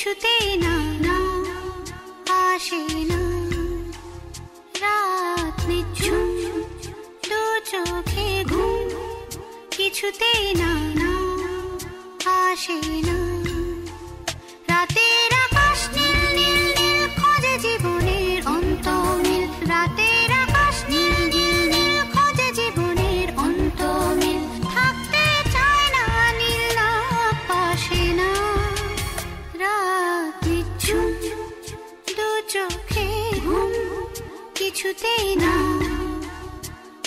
কিছুতেই না না আসে না। রাত নিঝুম দু চোখে ঘুম কিছুতেই না না আসে च्युतेन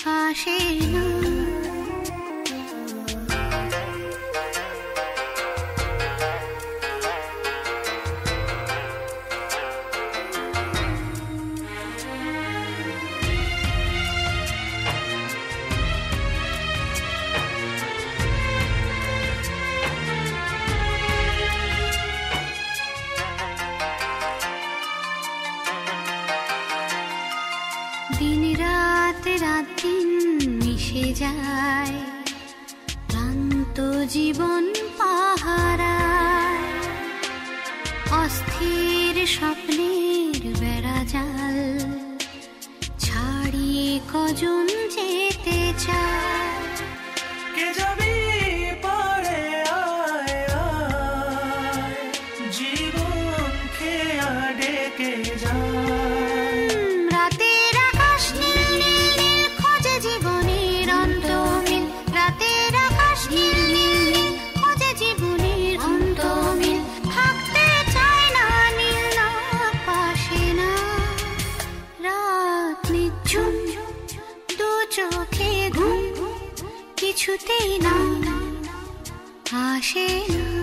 भाषेण দিন রাত রাত দিন মিশে যায়, ক্লান্ত জীবন পাহারায়। অস্থির স্বপ্নের বেড়া জাল ছাড়িয়ে কজন চোখে ঘুম কিছুতেই না আসে না।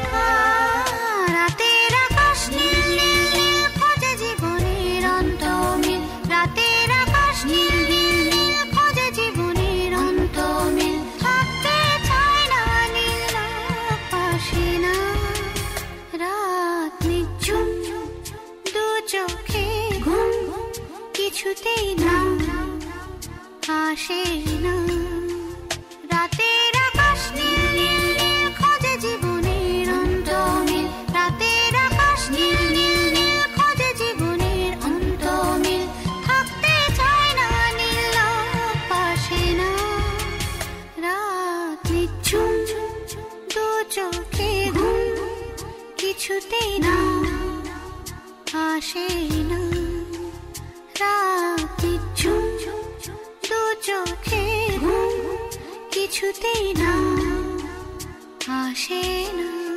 কিছুতেই না আসে না। রাতের আকাশ নীল নীল নীল খোঁজে জীবনের অন্তমিল রাতের আকাশ নীল নীল নীল খোঁজে জীবনের অন্তমিল থাকতে চায় না নীল পাশে না। রাত নিঝুম দু চোখে ঘুম, কিছুতেই না আসে কিছুতেই না আসে না।